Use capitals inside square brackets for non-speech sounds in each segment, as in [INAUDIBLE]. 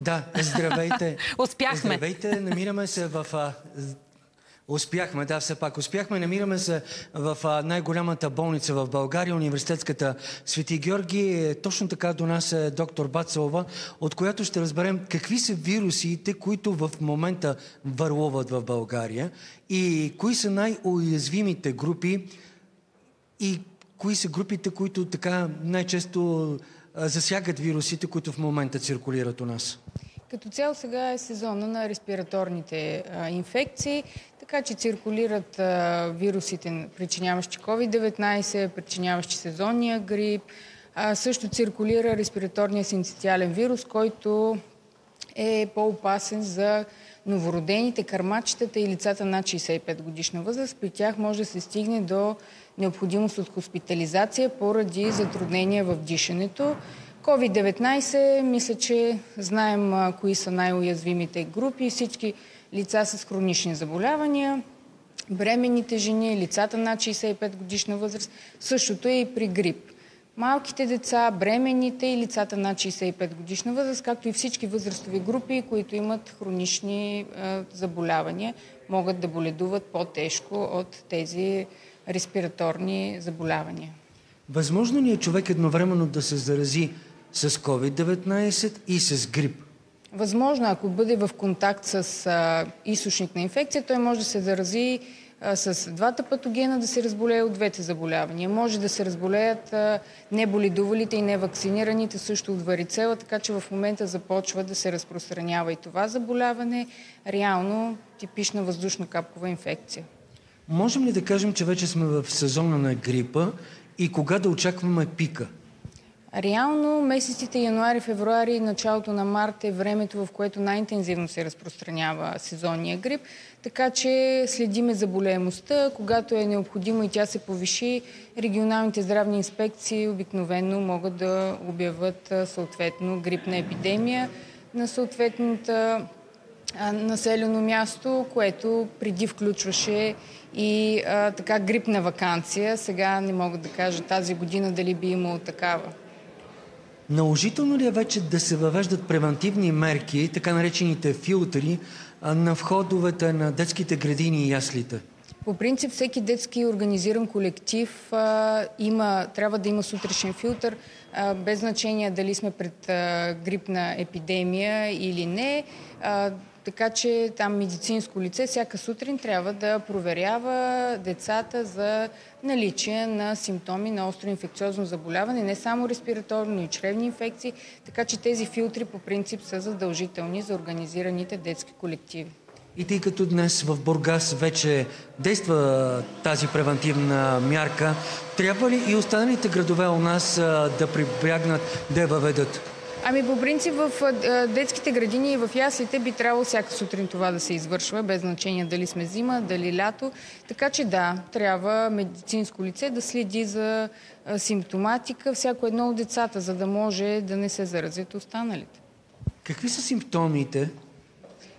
Да, здравейте. [LAUGHS] Успяхме. Здравейте, намираме се в... А, успяхме, да, все пак. Успяхме, намираме се в най-голямата болница в България, университетската Свети Георги. Е, точно така до нас е доктор Бацалова, от която ще разберем какви са вирусите, които в момента върлуват в България и кои са най-уязвимите групи и кои са групите, които така най-често засягат вирусите, които в момента циркулират у нас? Като цяло сега е сезона на респираторните а, инфекции, така че циркулират а, вирусите, причиняващи COVID-19, причиняващи сезонния грип. А, също циркулира респираторния синцитиален вирус, който е по-опасен за новородените, кърмачетата и лицата над 65 годишна възраст. При тях може да се стигне до необходимост от хоспитализация поради затруднения в дишането. COVID-19, мисля, че знаем кои са най-уязвимите групи. Всички лица с хронични заболявания, бременните жени, лицата над 65 годишна възраст. Същото е и при грип. Малките деца, бременните и лицата над 65 годишна възраст, както и всички възрастови групи, които имат хронични заболявания, могат да боледуват по-тежко от тези респираторни заболявания. Възможно ли е човек едновременно да се зарази с COVID-19 и с грип? Възможно, ако бъде в контакт с а, източник на инфекция, той може да се зарази а, с двата патогена, да се разболее от двете заболявания. Може да се разболеят а, неболидувалите и невакцинираните също от варицела, така че в момента започва да се разпространява и това заболяване. Реално типична въздушно-капкова инфекция. Можем ли да кажем, че вече сме в сезона на грипа и кога да очакваме пика? Реално месеците януари, февруари и началото на март е времето, в което най-интензивно се разпространява сезонния грип. Така че следиме заболеемостта. Когато е необходимо и тя се повиши, регионалните здравни инспекции обикновено могат да обяват съответно грипна епидемия на съответната населено място, което преди включваше и а, така грипна вакансия. Сега не мога да кажа тази година дали би имало такава. Наложително ли е вече да се въвеждат превентивни мерки, така наречените филтри, на входовете на детските градини и яслите? По принцип всеки детски организиран колектив а, има, трябва да има сутрешен филтър, а, без значение дали сме пред а, грипна епидемия или не. А, така че там медицинско лице всяка сутрин трябва да проверява децата за наличие на симптоми на остро инфекциозно заболяване, не само респираторно, но и чревни инфекции. Така че тези филтри по принцип са задължителни за организираните детски колективи. И тъй като днес в Бургас вече действа тази превентивна мярка, трябва ли и останалите градове у нас да прибягнат да я въведат? Ами по принцип в детските градини и в яслите би трябвало всяка сутрин това да се извършва, без значение дали сме зима, дали лято. Така че да, трябва медицинско лице да следи за симптоматика всяко едно от децата, за да може да не се заразят останалите. Какви са симптомите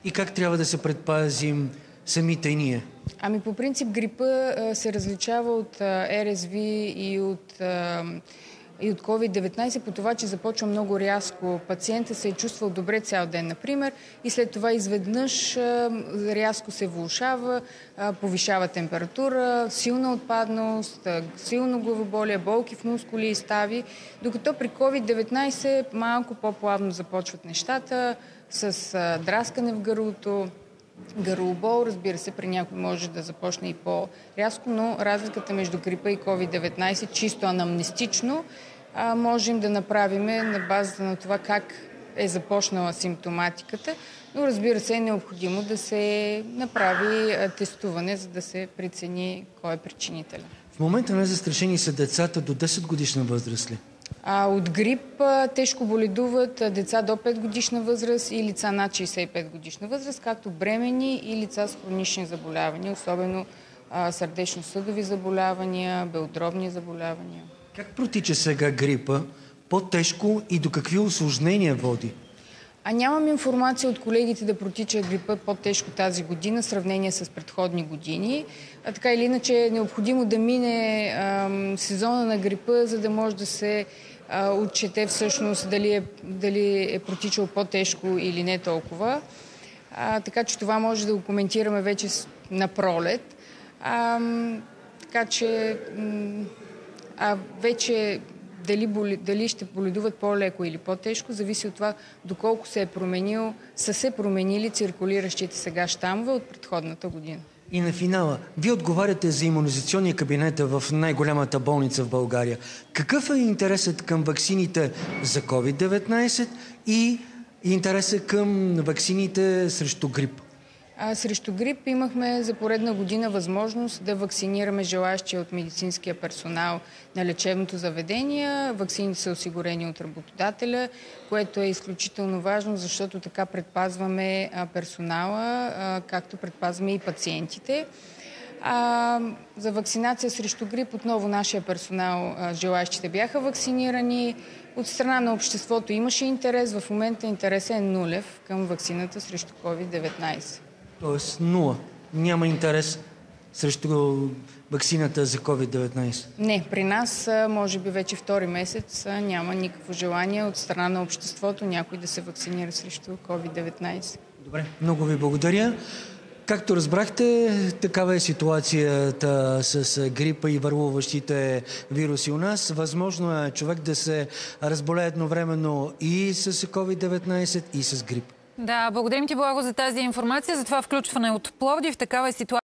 и как трябва да се предпазим самите ние? Ами по принцип грипа се различава от РСВ и от и от COVID-19 по това, че започва много рязко. Пациента се е чувствал добре цял ден, например, и след това изведнъж рязко се влушава, повишава температура, силна отпадност, силно главоболие, болки в мускули и стави, докато при COVID-19 малко по-плавно започват нещата, с драскане в гърлото, гърлобол, разбира се, при някой може да започне и по-рязко, но разликата между грипа и COVID-19 чисто анамнестично а, можем да направим на базата на това как е започнала симптоматиката, но разбира се е необходимо да се направи тестуване, за да се прецени кой е причинителя. В момента не застрашени са децата до 10 годишна възраст ли? А, от грип тежко боледуват деца до 5 годишна възраст и лица над 65 годишна възраст, както бремени и лица с хронични заболявания, особено сърдечно-съдови заболявания, белодробни заболявания. Как протича сега грипа? По-тежко и до какви осложнения води? А нямам информация от колегите да протича грипа по-тежко тази година в сравнение с предходни години. А така или иначе е необходимо да мине ам, сезона на грипа, за да може да се а, отчете всъщност дали е, дали е протичал по-тежко или не толкова. А, така че това може да го коментираме вече на пролет. А, така че а вече дали, боли, дали ще боледуват по-леко или по-тежко, зависи от това доколко се е променил, са се променили циркулиращите сега щамове от предходната година. И на финала, вие отговаряте за иммунизационния кабинет в най-голямата болница в България. Какъв е интересът към ваксините за COVID-19 и интересът към ваксините срещу грип? А, срещу грип имахме за поредна година възможност да вакцинираме желаящия от медицинския персонал на лечебното заведение. Вакцините са осигурени от работодателя, което е изключително важно, защото така предпазваме персонала, както предпазваме и пациентите. А, за вакцинация срещу грип отново нашия персонал, желаящите бяха вакцинирани. От страна на обществото имаше интерес. В момента интересът е нулев към вакцината срещу COVID-19. Тоест нула. Няма интерес срещу вакцината за COVID-19? Не, при нас, може би вече втори месец, няма никакво желание от страна на обществото някой да се вакцинира срещу COVID-19. Добре, много ви благодаря. Както разбрахте, такава е ситуацията с грипа и върлуващите вируси у нас. Възможно е човек да се разболее едновременно и с COVID-19, и с грип. Да, благодарим ти, Благо, за тази информация, за това включване от Пловдив. Такава е ситуация.